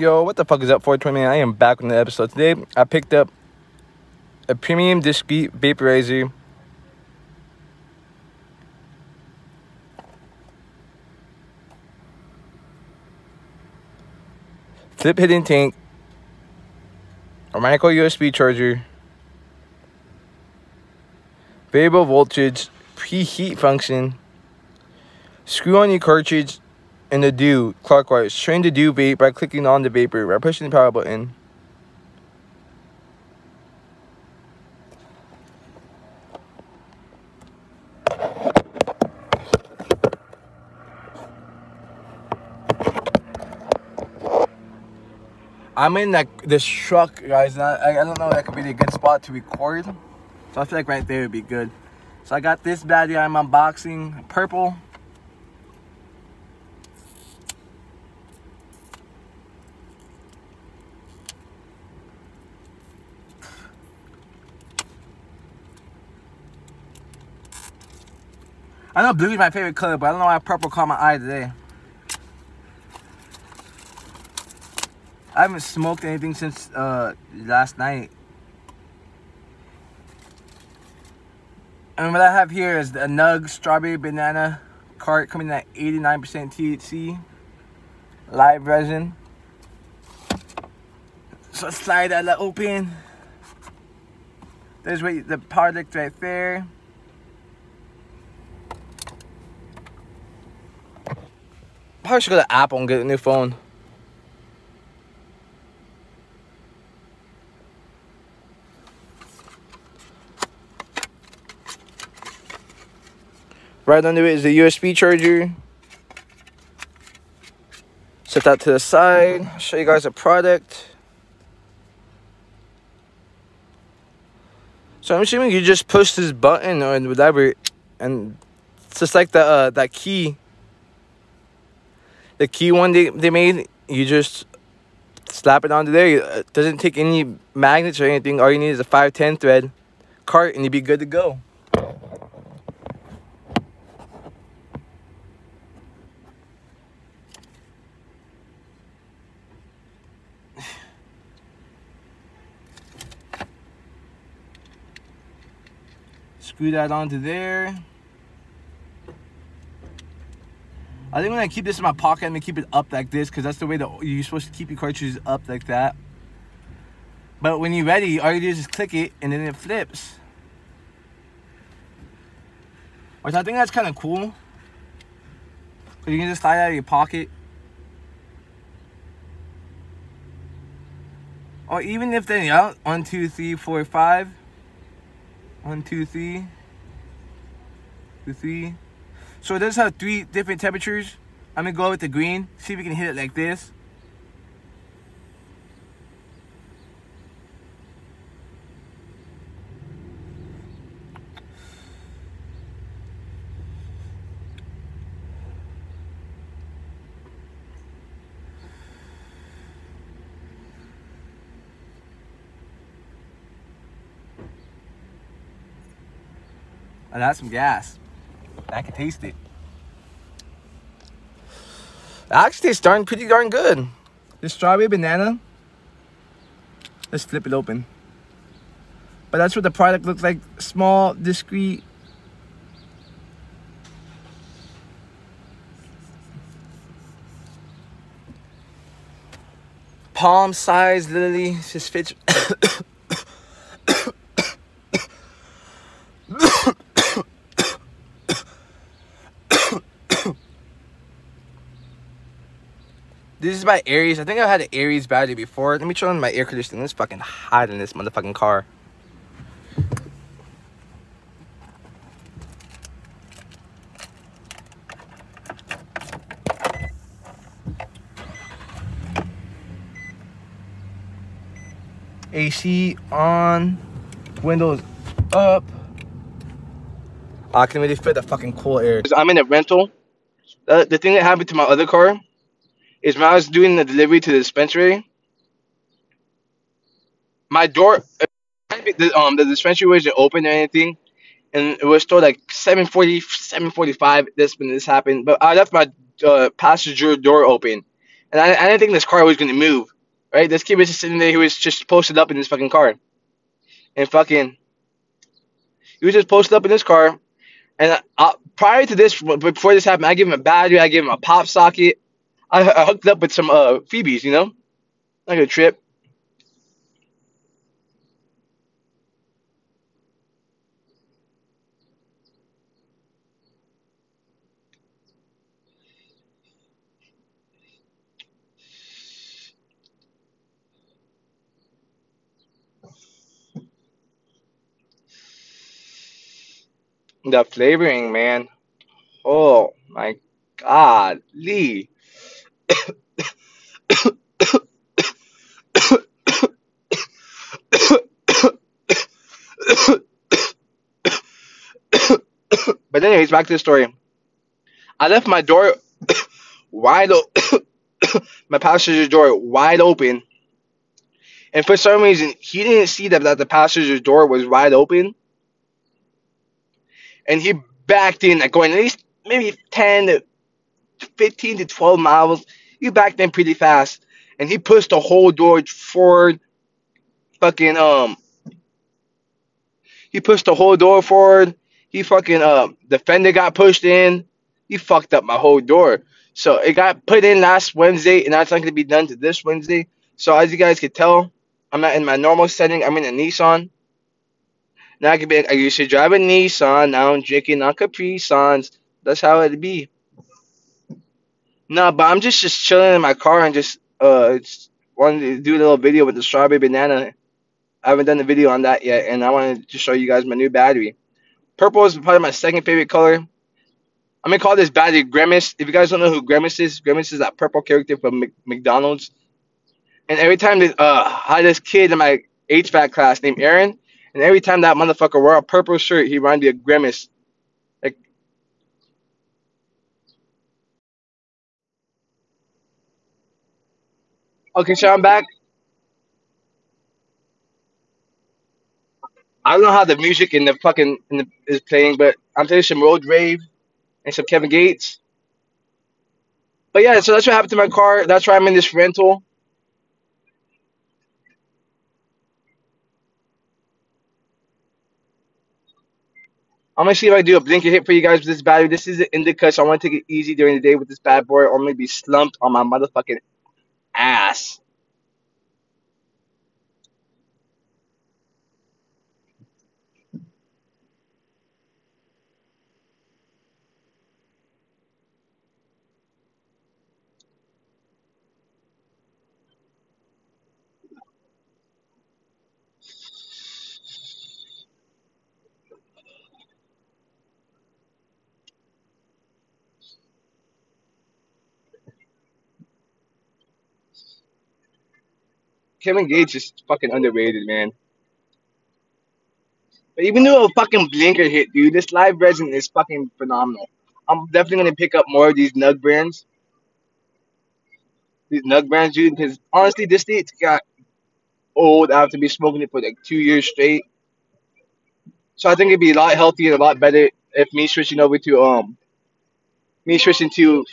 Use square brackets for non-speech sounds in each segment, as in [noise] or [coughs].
Yo, what the fuck is up, 420? I am back with the episode. Today, I picked up a premium discreet vaporizer. Flip hidden tank. A micro USB charger. Variable voltage. Preheat function. Screw on your cartridge and the do clockwise. Train the do vape by clicking on the vapor by pushing the power button. I'm in like this truck, guys. I, I don't know that could be a good spot to record. So I feel like right there would be good. So I got this bad I'm unboxing, purple. I know blue is my favorite color, but I don't know why purple caught my eye today. I haven't smoked anything since uh, last night. And what I have here is a Nug Strawberry Banana cart coming at 89% THC. Live resin. So slide that open. There's the product right there. Probably should go to Apple and get a new phone. Right under it is the USB charger. Set that to the side. Show you guys the product. So I'm assuming you just push this button or whatever, and it's just like the uh, that key the key one they, they made, you just slap it onto there. It uh, doesn't take any magnets or anything. All you need is a 510 thread cart and you'd be good to go. [sighs] Screw that onto there. I think when I keep this in my pocket, I'm gonna keep it up like this because that's the way that you're supposed to keep your cartridges up like that. But when you're ready, all you do is just click it and then it flips. Which I think that's kind of cool. Because you can just slide out of your pocket. Or even if they're out, one, two, three, four, five. One, two, three. Two, three. So it does have three different temperatures. I'm gonna go with the green, see if we can hit it like this. And that's some gas. I can taste it. It actually tastes darn pretty darn good. This strawberry banana. Let's flip it open. But that's what the product looks like. Small, discreet. Palm size, literally, just fits. [coughs] This is by Aries. I think I've had an Aries battery before. Let me turn on my air conditioning. It's fucking hot in this motherfucking car. AC on, windows up. I can really fit the fucking cool air. I'm in a rental. Uh, the thing that happened to my other car is when I was doing the delivery to the dispensary, my door, the, um, the dispensary wasn't open or anything, and it was still like 740, 745, this when this happened, but I left my uh, passenger door open, and I, I didn't think this car was gonna move. Right, this kid was just sitting there. He was just posted up in this fucking car, and fucking, he was just posted up in this car. And I, prior to this, before this happened, I gave him a battery, I gave him a pop socket, I, I hooked up with some uh Phoebes, you know, like a trip. The flavoring, man. Oh my God, Lee. But anyways, back to the story. I left my door wide open, [coughs] my passenger door wide open, and for some reason he didn't see that that the passenger door was wide open, and he backed in, like going at least maybe ten to fifteen to twelve miles. He backed in pretty fast, and he pushed the whole door forward. Fucking um, he pushed the whole door forward. He fucking uh, the fender got pushed in. He fucked up my whole door. So it got put in last Wednesday, and that's not gonna be done to this Wednesday. So as you guys can tell, I'm not in my normal setting. I'm in a Nissan. Now I can be. I used to drive a Nissan. Now I'm drinking on Capri Suns. That's how it be. No, but I'm just just chilling in my car and just uh wanted to do a little video with the strawberry banana. I haven't done the video on that yet, and I wanted to show you guys my new battery. Purple is probably my second favorite color. I'm gonna call this battery Grimace. If you guys don't know who Grimace is, Grimace is that purple character from McDonald's. And every time this, uh, I had this kid in my HVAC class named Aaron, and every time that motherfucker wore a purple shirt, he reminded me of Grimace. Okay, I'm back. I don't know how the music in the fucking in the, is playing, but I'm playing some Rod Wave and some Kevin Gates. But yeah, so that's what happened to my car. That's why I'm in this rental. I'm gonna see if I do a blinker hit for you guys with this battery. This is an indica, so I want to take it easy during the day with this bad boy, or maybe slumped on my motherfucking ass. Kevin Gates is fucking underrated, man. But even though a fucking blinker hit, dude, this live resin is fucking phenomenal. I'm definitely gonna pick up more of these Nug brands, these Nug brands, dude, because honestly, this state's got old after be smoking it for like two years straight. So I think it'd be a lot healthier and a lot better if me switching over to um me switching to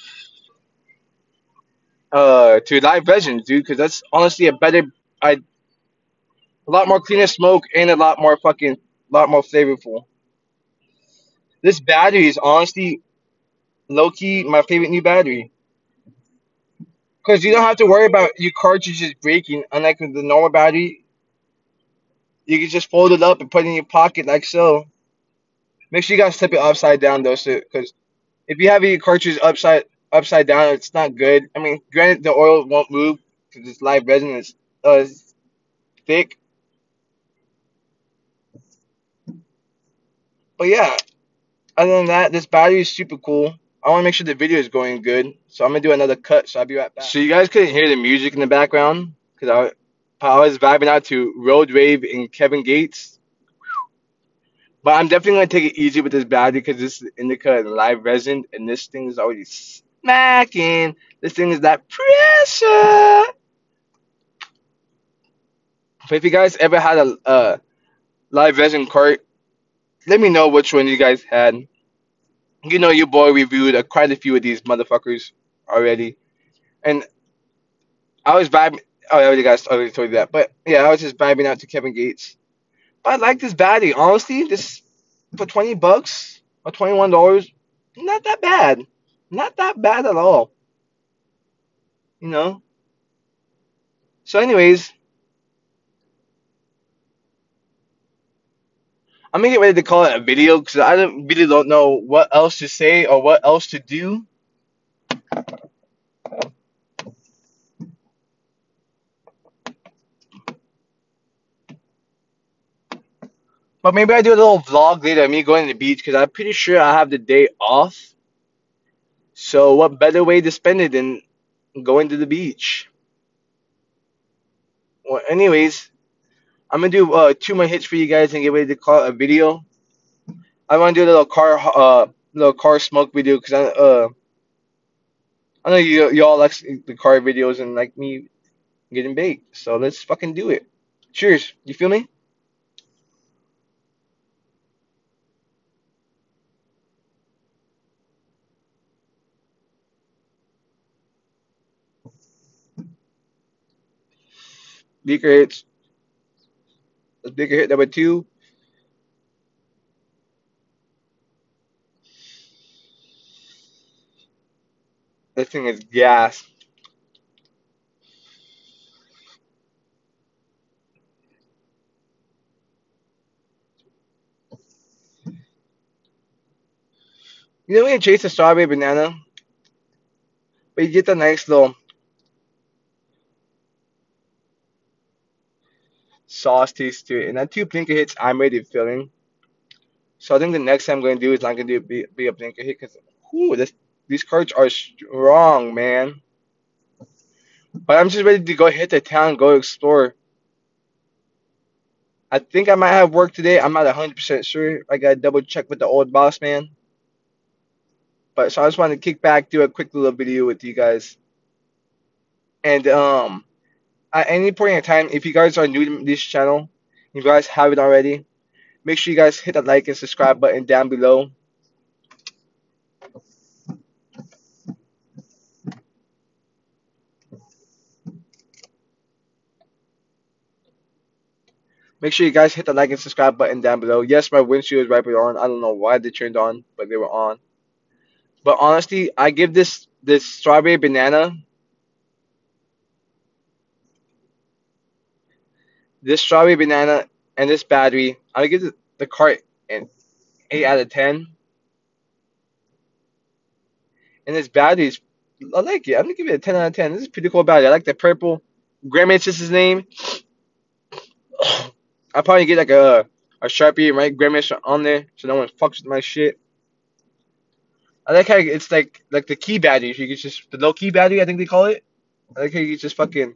uh to live resin, dude, because that's honestly a better, I a lot more cleaner smoke and a lot more fucking, lot more flavorful. This battery is honestly low key my favorite new battery. Because you don't have to worry about your cartridges breaking, unlike with the normal battery. You can just fold it up and put it in your pocket like so. Make sure you guys flip it upside down though, so because if you have your cartridge upside upside down, it's not good. I mean, granted, the oil won't move because it's live resin, it's, uh, it's thick. But yeah, other than that, this battery is super cool. I want to make sure the video is going good, so I'm gonna do another cut. So I'll be right back. So you guys couldn't hear the music in the background because I, I was vibing out to Rod Wave and Kevin Gates. But I'm definitely gonna take it easy with this battery because this is indica and live resin, and this thing is already smacking. This thing is that pressure. If you guys ever had a uh, live resin cart, let me know which one you guys had. You know, your boy reviewed uh, quite a few of these motherfuckers already, and I was vibing. Oh, I already guys already told you that, but yeah, I was just vibing out to Kevin Gates. But I like this baddie. Honestly, this for twenty bucks or twenty one dollars, not that bad. Not that bad at all. You know. So, anyways, I'm gonna get ready to call it a video because I don't really don't know what else to say or what else to do. But maybe I do a little vlog later of me going to the beach because I'm pretty sure I have the day off. So what better way to spend it than going to the beach? Well, anyways, I'm gonna do uh, two more hits for you guys and get ready to call it a video. I want to do a little car uh little car smoke video because I uh I know you y'all like the car videos and like me getting baked. So let's fucking do it. Cheers. You feel me? Beaker hits. Hit number two. This thing is gas. You know when you chase a strawberry banana, but you get the nice little sauce taste to it. And that two blinker hits, I'm ready filling. So I think the next thing I'm going to do is I'm going to do be, be a blinker hit because this these cards are strong, man. But I'm just ready to go hit the town, go explore. I think I might have work today. I'm not 100% sure. I got to double check with the old boss man. But so I just wanted to kick back, do a quick little video with you guys. And um, at any point in time, if you guys are new to this channel, if you guys haven't already, make sure you guys hit that like and subscribe button down below. Make sure you guys hit the like and subscribe button down below. Yes, my windshield right on. I don't know why they turned on, but they were on. But honestly, I give this this strawberry banana this strawberry banana and this battery. I give the, cart an eight out of ten. And this battery is I like it. I'm gonna give it a ten out of ten. This is pretty cool battery. I like the purple. Grandma's his name. [coughs] I'll probably get like a a sharpie and write grimace on there so no one fucks with my shit. I like how it's like like the key battery. You can just the low key battery, I think they call it. I like how you just fucking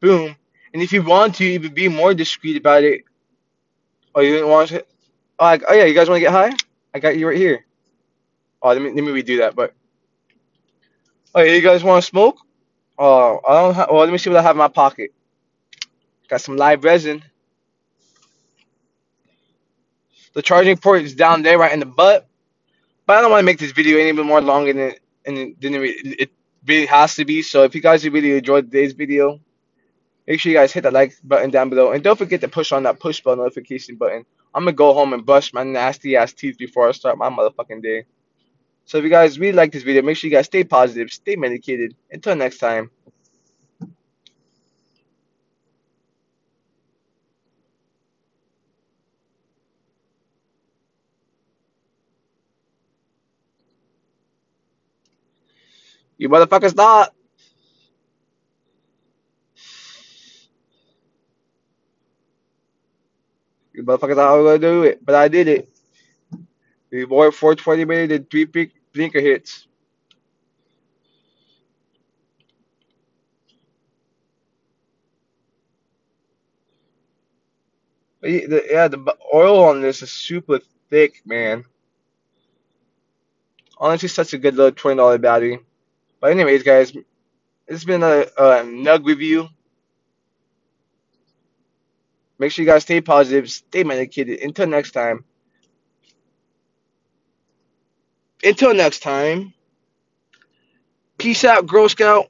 boom. And if you want to even be more discreet about it, oh you didn't want to, oh, like, oh yeah, you guys want to get high? I got you right here. Oh, let me let me redo that. But oh yeah, you guys want to smoke? Oh, I don't. have. well, let me see what I have in my pocket. Got some live resin. The charging port is down there, right in the butt. But I don't want to make this video any more longer than it, than it, it really has to be. So if you guys really enjoyed today's video, make sure you guys hit that like button down below. And don't forget to push on that push bell notification button. I'm going to go home and brush my nasty ass teeth before I start my motherfucking day. So if you guys really like this video, make sure you guys stay positive, stay medicated. Until next time. You motherfuckers not. Motherfuckers I was gonna do it, but I did it. We bought 420 minute and three blinker hits. Yeah, the oil on this is super thick, man. Honestly, such a good little $20 battery. But anyways, guys, it's been a, a Nug review. Make sure you guys stay positive, stay medicated. Until next time. Until next time. Peace out, Girl Scout.